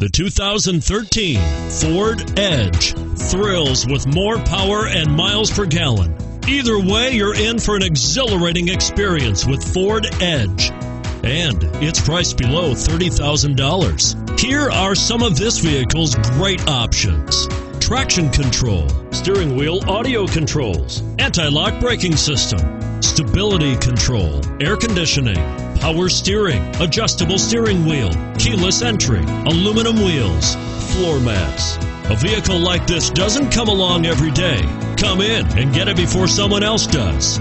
The 2013 Ford Edge thrills with more power and miles per gallon. Either way, you're in for an exhilarating experience with Ford Edge. And it's priced below $30,000. Here are some of this vehicle's great options traction control, steering wheel audio controls, anti lock braking system, stability control, air conditioning power steering, adjustable steering wheel, keyless entry, aluminum wheels, floor mats. A vehicle like this doesn't come along every day. Come in and get it before someone else does.